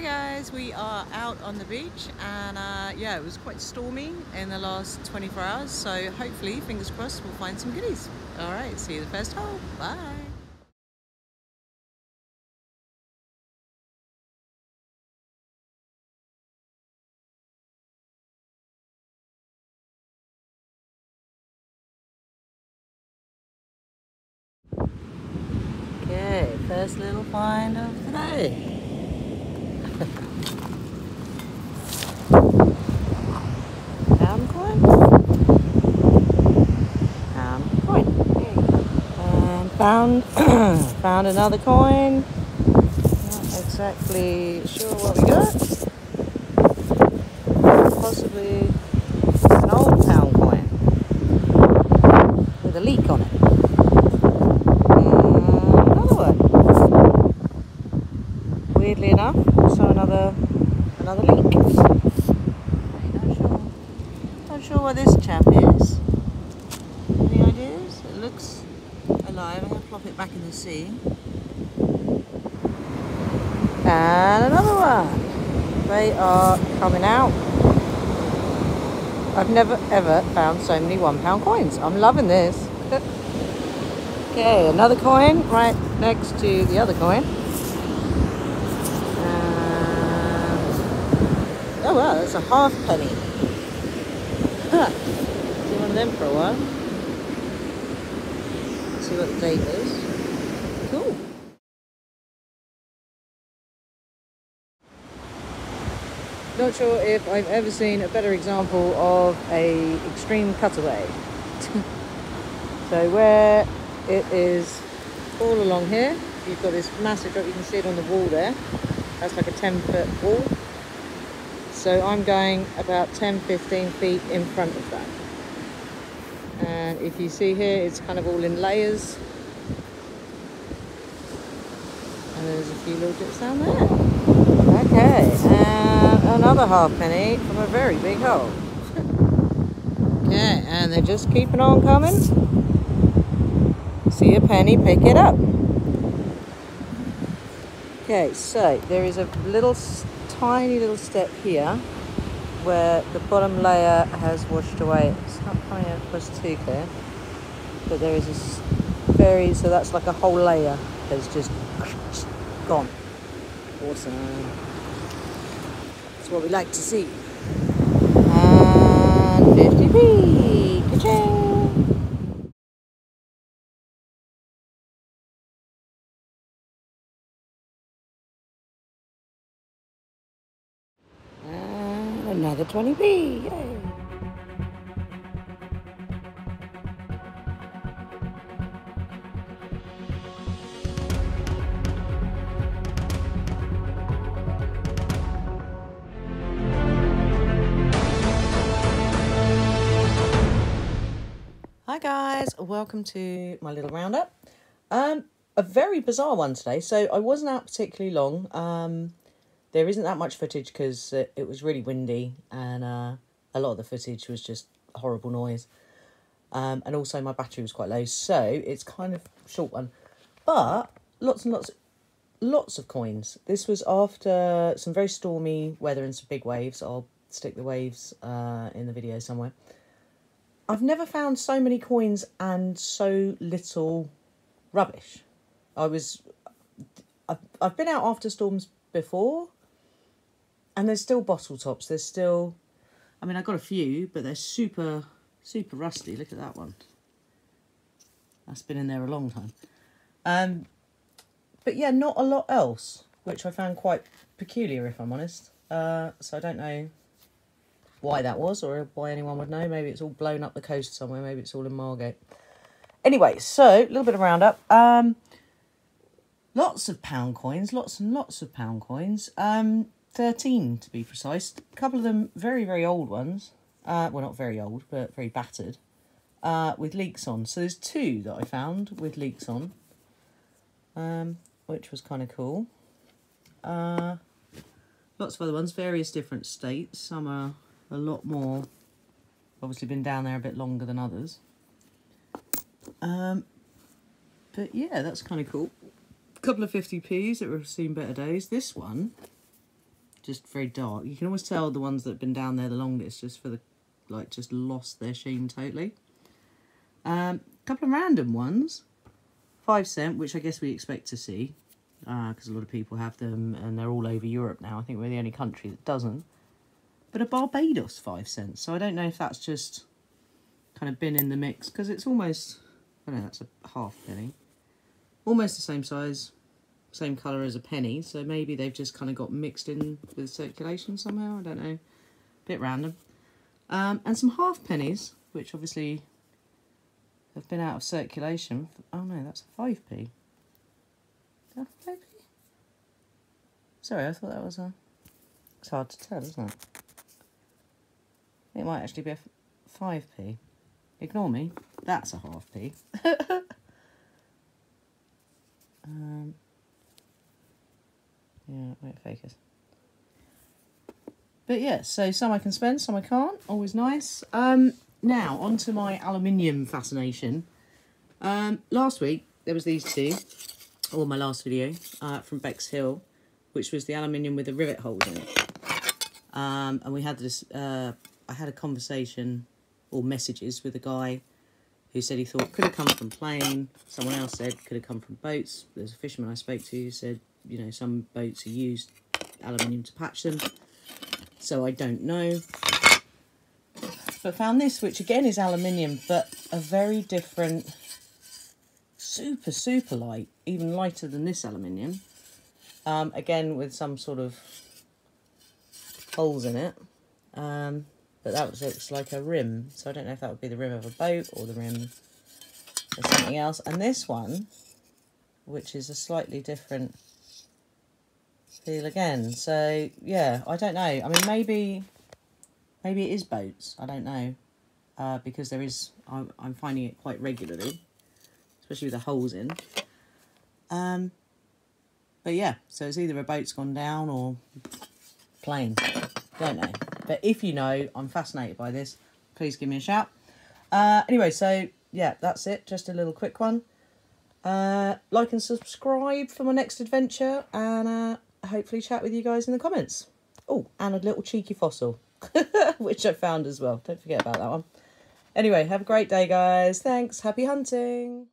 Hi guys, we are out on the beach and uh, yeah, it was quite stormy in the last 24 hours, so hopefully, fingers crossed, we'll find some goodies. All right, see you the first hole. Bye. Okay, first little find of the day. Pound coin? Pound coin. And found found another coin. Not exactly sure what we got. Possibly an old pound coin with a leek on it. And another one. Weirdly enough, also another another leek. Not sure. Not sure what this chap is. Any ideas? It looks alive. I'm plop it back in the sea. And another one. They are coming out. I've never ever found so many one pound coins. I'm loving this. okay, another coin right next to the other coin. Oh wow, that's a half penny. Huh. See one of them for a while. See what the date is. Cool. Not sure if I've ever seen a better example of a extreme cutaway. so where it is all along here, you've got this massive drop, you can see it on the wall there. That's like a 10 foot wall. So I'm going about 10, 15 feet in front of that. And if you see here, it's kind of all in layers. And there's a few little bits down there. Okay, and another half penny from a very big hole. okay, and they're just keeping on coming. See a penny, pick it up. Okay, so there is a little tiny little step here where the bottom layer has washed away. It's not coming across too clear, but there is a s- very, so that's like a whole layer has just gone. Awesome. That's what we like to see. And 50p. Ka-ching! Another 20p. Yay. Hi guys, welcome to my little roundup. Um, a very bizarre one today. So I wasn't out particularly long. Um, there isn't that much footage because it, it was really windy and uh, a lot of the footage was just horrible noise. Um, and also my battery was quite low, so it's kind of short one. But lots and lots, lots of coins. This was after some very stormy weather and some big waves. I'll stick the waves uh, in the video somewhere. I've never found so many coins and so little rubbish. I was, I've, I've been out after storms before, and there's still bottle tops. There's still, I mean, I got a few, but they're super, super rusty. Look at that one. That's been in there a long time. Um, but yeah, not a lot else, which I found quite peculiar, if I'm honest. Uh, so I don't know why that was or why anyone would know. Maybe it's all blown up the coast somewhere. Maybe it's all in Margate. Anyway, so a little bit of roundup. Um, lots of pound coins, lots and lots of pound coins. Um, 13 to be precise. A couple of them very, very old ones. Uh, well, not very old, but very battered. Uh, with leeks on. So there's two that I found with leeks on. Um, which was kind of cool. Uh, lots of other ones, various different states. Some are a lot more, obviously been down there a bit longer than others. Um, but yeah, that's kind of cool. A couple of 50p's that have seen better days. This one just very dark. You can always tell the ones that have been down there the longest just for the, like, just lost their sheen totally. A um, couple of random ones. Five cent, which I guess we expect to see, because uh, a lot of people have them and they're all over Europe now. I think we're the only country that doesn't. But a Barbados five cents, so I don't know if that's just kind of been in the mix, because it's almost, I don't know, that's a half penny. Almost the same size, same colour as a penny, so maybe they've just kind of got mixed in with circulation somehow, I don't know. a Bit random. Um, and some half pennies, which obviously have been out of circulation. Oh no, that's a 5p. That 5p? Sorry, I thought that was a... It's hard to tell, isn't it? It might actually be a 5p. Ignore me. That's a half p. um, yeah, wait, focus. But yeah, so some I can spend, some I can't. Always nice. Um, now, on to my aluminium fascination. Um, last week, there was these two, or my last video, uh, from Bexhill, which was the aluminium with the rivet holes in it. Um, and we had this, uh, I had a conversation, or messages, with a guy who said he thought could have come from plane. Someone else said could have come from boats. There's a fisherman I spoke to who said, you know, some boats are used aluminium to patch them. So I don't know. But found this, which again is aluminium, but a very different, super, super light, even lighter than this aluminium. Um, again, with some sort of holes in it. Um, but that looks like a rim. So I don't know if that would be the rim of a boat or the rim of something else. And this one, which is a slightly different feel again. So, yeah, I don't know. I mean, maybe Maybe it is boats. I don't know. Uh, because there is, I'm, I'm finding it quite regularly, especially with the holes in. Um, but yeah, so it's either a boat's gone down or plane. Don't know. But if you know, I'm fascinated by this. Please give me a shout. Uh, anyway, so yeah, that's it. Just a little quick one. Uh, like and subscribe for my next adventure and uh, hopefully chat with you guys in the comments. Oh, and a little cheeky fossil. which I found as well. Don't forget about that one. Anyway, have a great day, guys. Thanks. Happy hunting.